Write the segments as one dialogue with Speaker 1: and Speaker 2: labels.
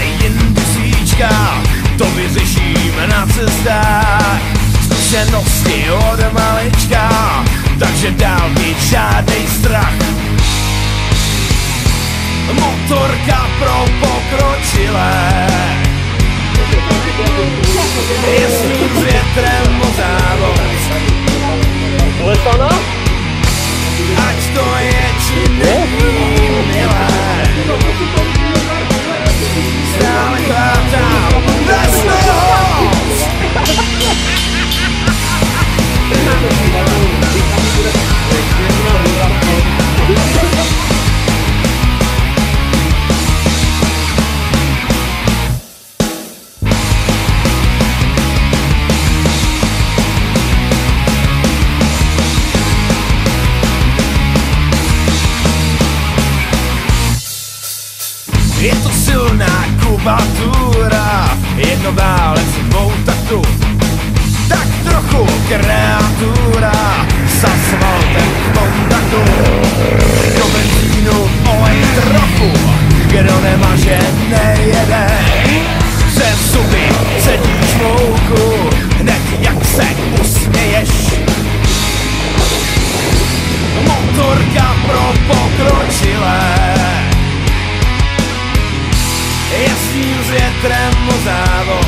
Speaker 1: jindy svíčka, to vyřešíme na cestách. Zkušenosti od malička, takže dál mít žádnej strach. Motorka pro pokročilé Jezdím s větrem o závod
Speaker 2: Lesana?
Speaker 1: Ať to je či není milé Je to silná kubatura, jedno válec dvou taktů, trochu kreatura, s asfaltem v kontaktu. Do benzínu olej trochu, kdo nemá, že nejede. Přes zuby cedíš mouku, hned jak se usměješ. Motorka pro pokročilé Jezdím s větrem závod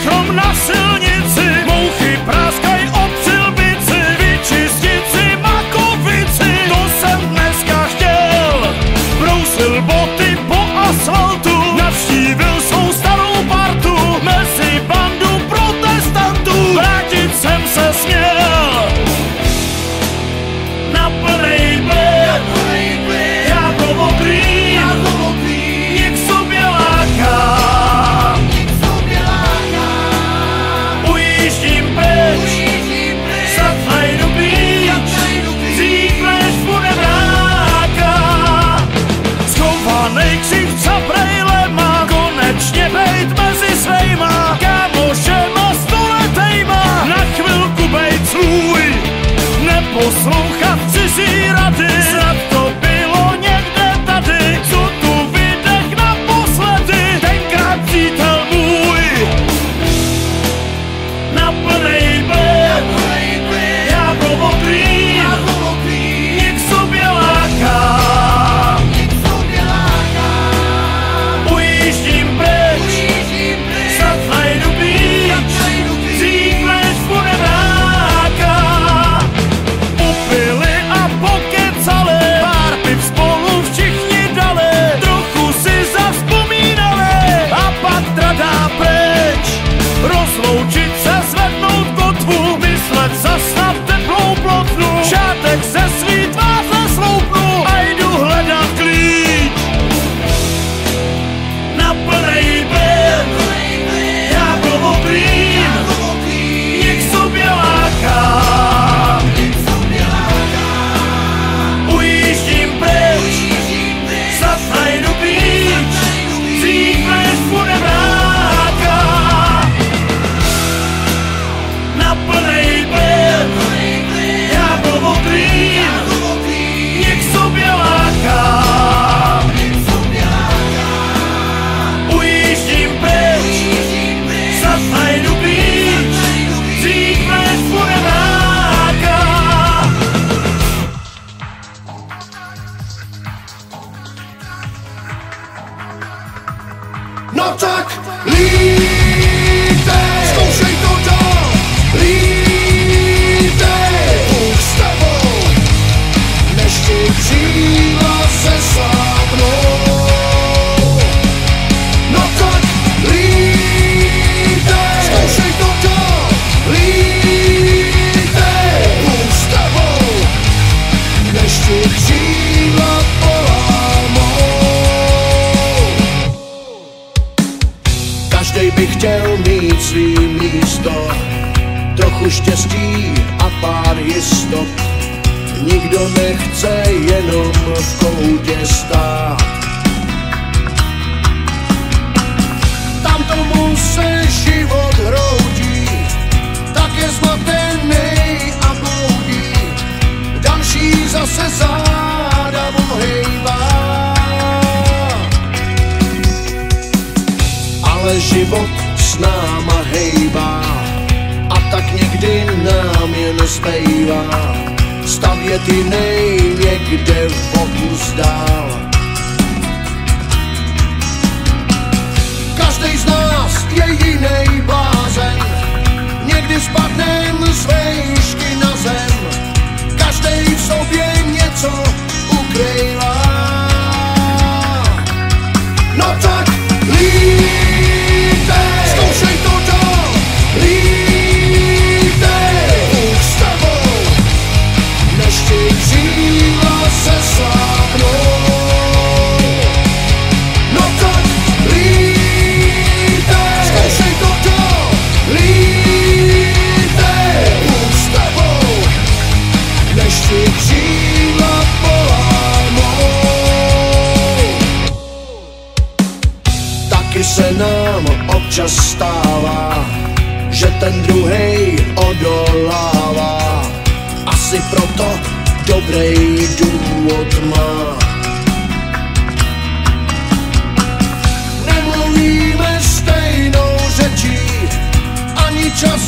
Speaker 3: Lejchom na Cicirate
Speaker 1: No tak lítej, Každej by chtěl mít svý místo, trochu štěstí a pár jistot. Nikdo nechce jenom v koutě stát. Tam tomu se ale život s náma hejbá a tak někdy nám jen zbývá stavět jiný někde v okus dál. Každý z nás je jiný blázen, někdy spadnem z vejšky na zem, každý v sobě něco ukrývá. Stává, že ten druhej odolává. Asi proto dobrý důvod má. Nemluvíme stejnou řečí, ani čas